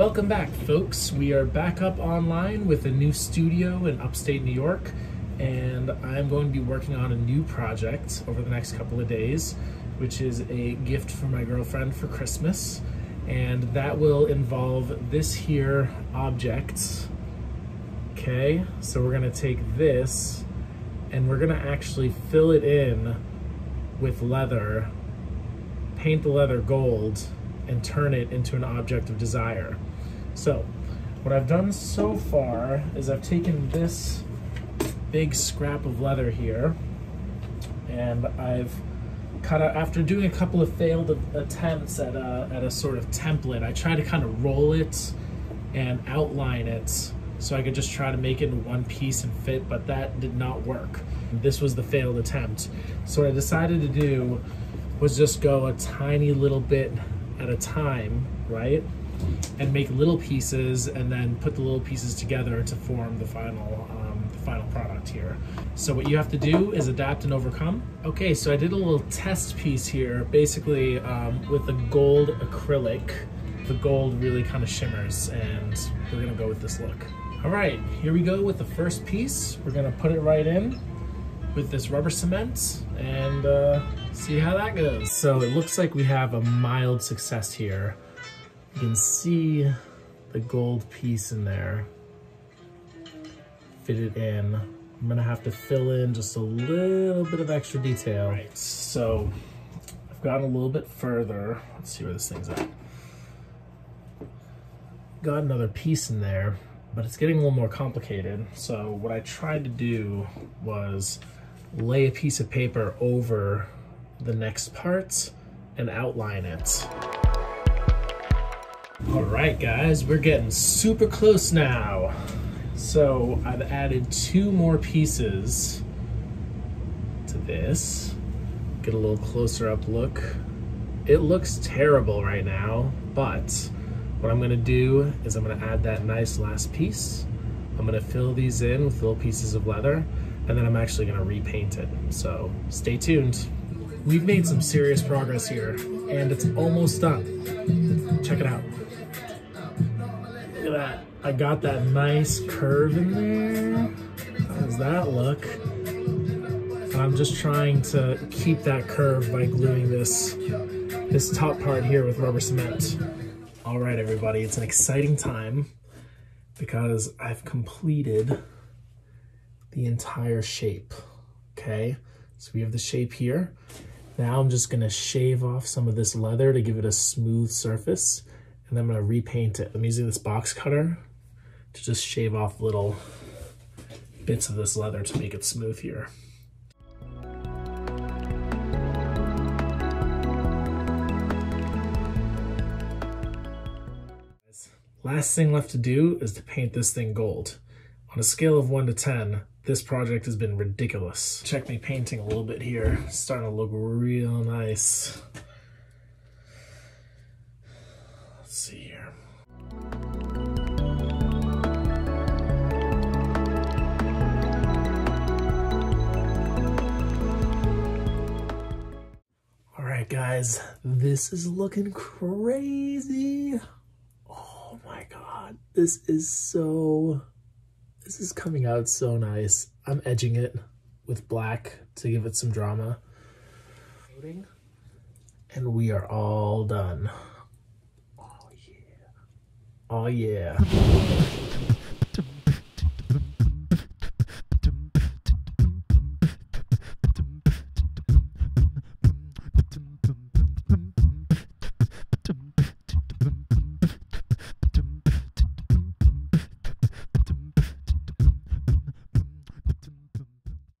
Welcome back, folks. We are back up online with a new studio in upstate New York, and I'm going to be working on a new project over the next couple of days, which is a gift for my girlfriend for Christmas. And that will involve this here object. Okay, so we're gonna take this and we're gonna actually fill it in with leather, paint the leather gold, and turn it into an object of desire. So what I've done so far is I've taken this big scrap of leather here and I've cut out, after doing a couple of failed attempts at a, at a sort of template, I tried to kind of roll it and outline it so I could just try to make it in one piece and fit, but that did not work. This was the failed attempt. So what I decided to do was just go a tiny little bit at a time, right? And make little pieces and then put the little pieces together to form the final, um, the final product here. So what you have to do is adapt and overcome. Okay, so I did a little test piece here, basically um, with the gold acrylic. The gold really kind of shimmers and we're gonna go with this look. All right, here we go with the first piece. We're gonna put it right in with this rubber cement and uh, see how that goes. So it looks like we have a mild success here. You can see the gold piece in there. Fit it in. I'm gonna have to fill in just a little bit of extra detail. Right, so I've gone a little bit further. Let's see where this thing's at. Got another piece in there, but it's getting a little more complicated. So what I tried to do was lay a piece of paper over the next parts and outline it. All right, guys, we're getting super close now. So I've added two more pieces to this. Get a little closer up look. It looks terrible right now, but what I'm gonna do is I'm gonna add that nice last piece. I'm gonna fill these in with little pieces of leather and then I'm actually gonna repaint it. So stay tuned. We've made some serious progress here and it's almost done. Check it out. At that. I got that nice curve in there. How does that look? I'm just trying to keep that curve by gluing this, this top part here with rubber cement. All right, everybody, it's an exciting time because I've completed the entire shape, okay? So we have the shape here. Now I'm just gonna shave off some of this leather to give it a smooth surface, and I'm gonna repaint it. I'm using this box cutter to just shave off little bits of this leather to make it smooth here. Last thing left to do is to paint this thing gold. On a scale of 1 to 10, this project has been ridiculous. Check me painting a little bit here. It's starting to look real nice. Let's see here. All right, guys, this is looking crazy. Oh my God, this is so this is coming out so nice. I'm edging it with black to give it some drama. And we are all done. Oh yeah.